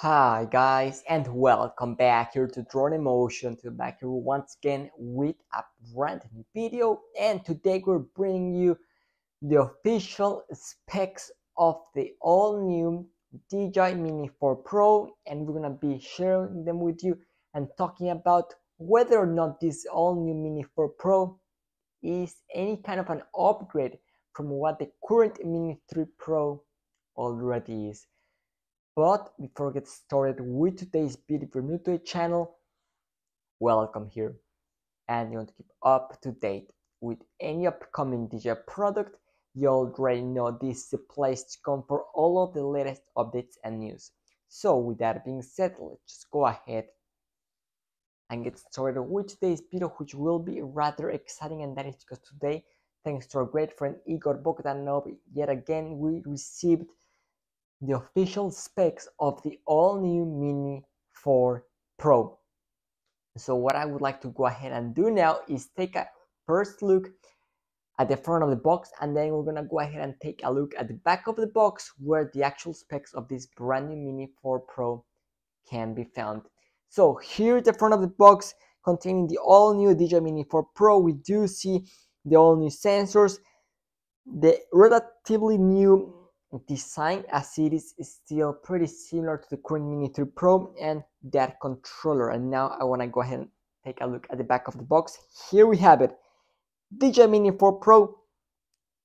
Hi guys and welcome back here to Drone Emotion to back here once again with a brand new video and today we're bringing you the official specs of the all new DJI Mini 4 Pro and we're gonna be sharing them with you and talking about whether or not this all new Mini 4 Pro is any kind of an upgrade from what the current Mini 3 Pro already is. But before we get started with today's you're new to the channel, welcome here. And you want to keep up to date with any upcoming DJI product, you already know this is the place to come for all of the latest updates and news. So with that being said, let's just go ahead and get started with today's video, which will be rather exciting, and that is because today, thanks to our great friend Igor Bogdanov, yet again we received the official specs of the all-new Mini 4 Pro. So what I would like to go ahead and do now is take a first look at the front of the box and then we're gonna go ahead and take a look at the back of the box where the actual specs of this brand new Mini 4 Pro can be found. So here the front of the box containing the all new DJI Mini 4 Pro we do see the all new sensors, the relatively new design as it is still pretty similar to the current Mini 3 Pro and that controller. And now I want to go ahead and take a look at the back of the box. Here we have it. DJI Mini 4 Pro,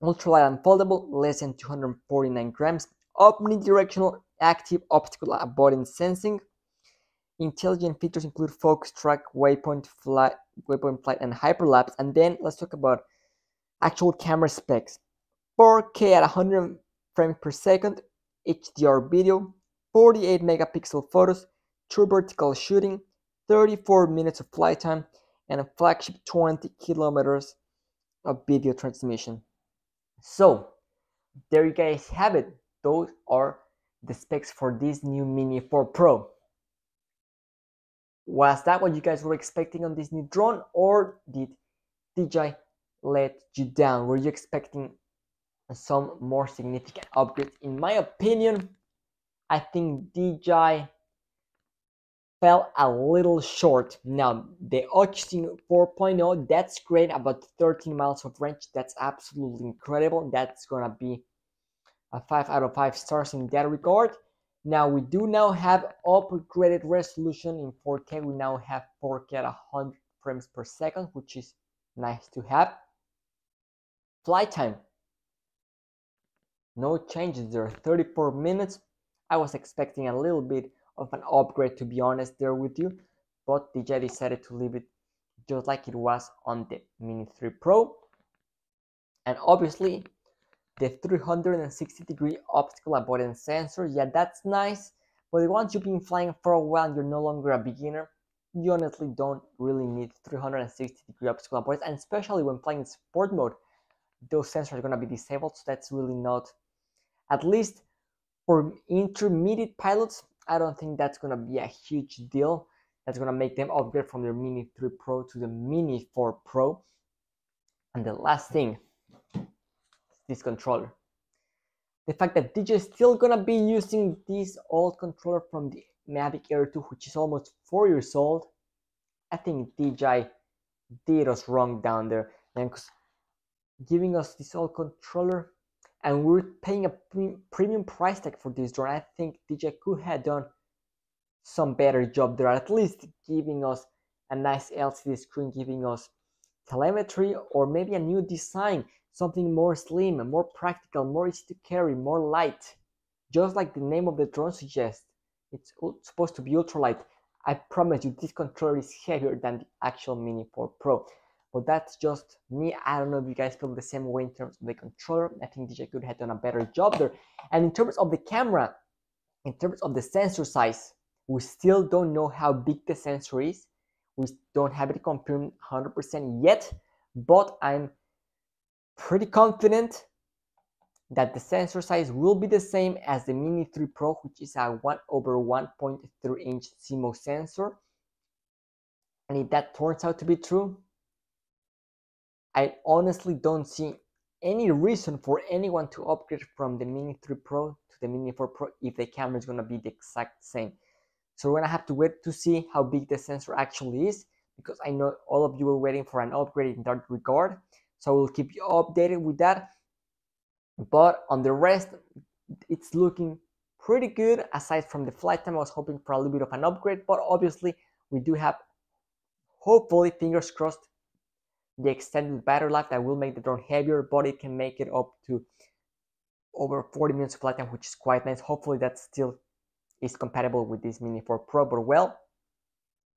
ultralight and foldable, less than 249 grams, omnidirectional active optical avoidance sensing. Intelligent features include focus track, waypoint flight, waypoint flight, and hyperlapse. And then let's talk about actual camera specs. 4K at 100 frames per second, HDR video, 48 megapixel photos, true vertical shooting, 34 minutes of flight time, and a flagship 20 kilometers of video transmission. So, there you guys have it. Those are the specs for this new Mini 4 Pro. Was that what you guys were expecting on this new drone, or did DJI let you down? Were you expecting some more significant upgrades. In my opinion, I think DJI fell a little short. Now, the OcuSync 4.0, that's great, about 13 miles of range. That's absolutely incredible. That's gonna be a 5 out of 5 stars in that regard. Now, we do now have upgraded resolution in 4K. We now have 4K at 100 frames per second, which is nice to have. Flight time, no changes there, 34 minutes. I was expecting a little bit of an upgrade to be honest there with you, but DJI decided to leave it just like it was on the Mini 3 Pro. And obviously, the 360 degree optical avoidance sensor, yeah, that's nice. But once you've been flying for a while and you're no longer a beginner, you honestly don't really need 360 degree optical avoidance, and especially when flying in sport mode, those sensors are going to be disabled, so that's really not at least for intermediate pilots, I don't think that's going to be a huge deal. That's going to make them upgrade from their Mini 3 Pro to the Mini 4 Pro. And the last thing, this controller. The fact that DJI is still going to be using this old controller from the Mavic Air 2, which is almost 4 years old, I think DJI did us wrong down there. And giving us this old controller and we're paying a premium price tag for this drone. I think DJI could have done some better job there, at least giving us a nice LCD screen, giving us telemetry, or maybe a new design, something more slim, more practical, more easy to carry, more light. Just like the name of the drone suggests, it's supposed to be ultralight. I promise you, this controller is heavier than the actual Mini 4 Pro. But that's just me. I don't know if you guys feel the same way in terms of the controller. I think DJI could have done a better job there. And in terms of the camera, in terms of the sensor size, we still don't know how big the sensor is. We don't have it confirmed 100% yet, but I'm pretty confident that the sensor size will be the same as the Mini 3 Pro, which is a 1 over 1.3 inch CMOS sensor. And if that turns out to be true, I honestly don't see any reason for anyone to upgrade from the Mini 3 Pro to the Mini 4 Pro if the camera is going to be the exact same. So we're going to have to wait to see how big the sensor actually is because I know all of you are waiting for an upgrade in that regard. So we'll keep you updated with that. But on the rest, it's looking pretty good aside from the flight time. I was hoping for a little bit of an upgrade, but obviously we do have, hopefully, fingers crossed, the extended battery life that will make the drone heavier, but it can make it up to over 40 minutes of flight time, which is quite nice. Hopefully that still is compatible with this Mini 4 Pro, but well,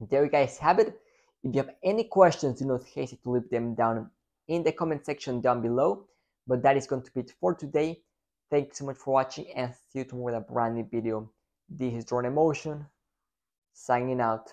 there you guys have it. If you have any questions, do not hesitate to leave them down in the comment section down below. But that is going to be it for today. Thank you so much for watching and see you tomorrow with a brand new video. This is Drone Emotion, signing out.